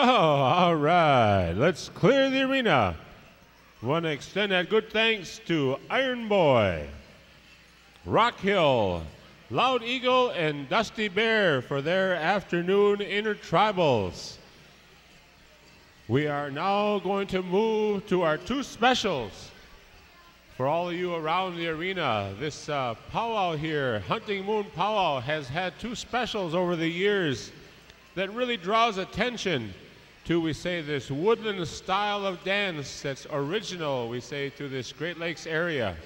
Oh, all right. Let's clear the arena. Want to extend that good thanks to Iron Boy, Rock Hill, Loud Eagle, and Dusty Bear for their afternoon intertribals. We are now going to move to our two specials. For all of you around the arena, this uh, powwow here, Hunting Moon Powwow, has had two specials over the years that really draws attention we say, this woodland style of dance that's original, we say, to this Great Lakes area.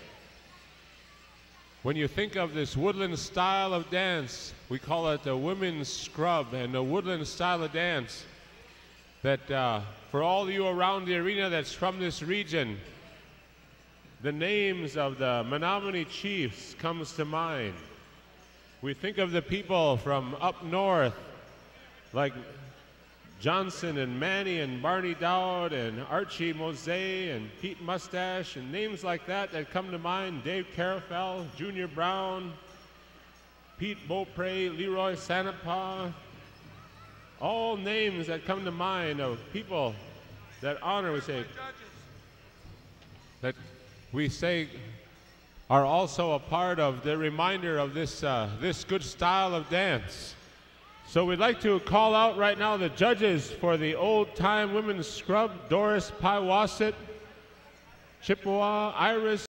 When you think of this woodland style of dance, we call it the women's scrub and the woodland style of dance. That uh, for all you around the arena that's from this region, the names of the Menominee chiefs comes to mind. We think of the people from up north, like Johnson and Manny and Barney Dowd and Archie Mose and Pete Mustache and names like that that come to mind. Dave Carafell, Junior Brown, Pete Beaupre, Leroy Sanapa. All names that come to mind of people that honor, we say, that we say are also a part of the reminder of this, uh, this good style of dance. So we'd like to call out right now the judges for the old time women's scrub Doris Pywasset, Chippewa, Iris